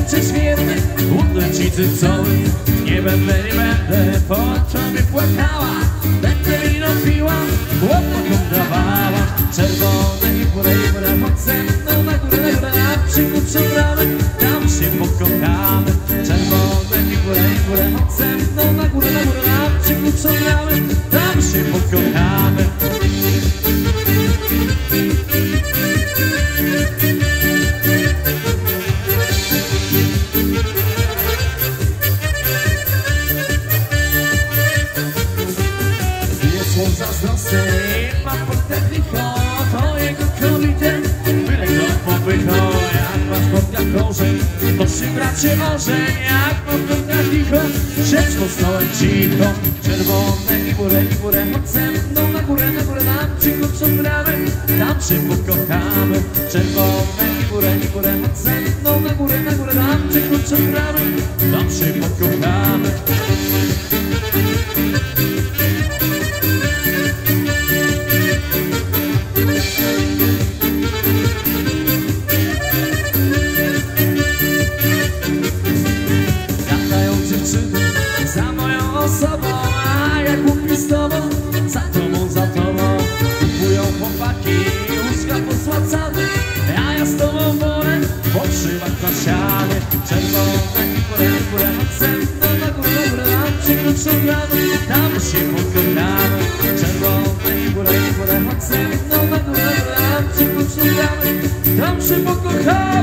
będziesz wierny, udnę ci cycoły Nie będę, nie będę po tobie płakała? Będę wino piła, chłopakom dawała. Czerwone i górę, i górę, chodź ze mną na górę, na górę Na przykrótszą bramę, tam się pokochamy. Czerwone i górę, i górę, chodź ze mną na górę, na górę Na przykrótszą bramę, tam się pokochamy Słońca zazdrosny ma portret licho To jego komitę, byle kto popycho Jak masz portret korzeń, to przy bracie orzeń Jak portret licho, pod stołem cicho Czerwone i górę, i górę, chodź ze mną na górę, na górę Tam przy krótszą bramę, tam się pokochamy Czerwone i górę, i górę, chodź ze mną na górę, na górę Tam przy krótszą bramę, tam się pokochamy z tobą, za tobą, za tobą. Kupują chłopaki łóżka posłacane A ja z tobą wolę potrzymać na ściany Czerwone i górę, górę Chodź ze mną na górę, na górę się krótszą bramę, tam się pokochamy Czerwone i górę, górę Chodź ze mną na górę, na górę się krótszą bramę, tam się pokochamy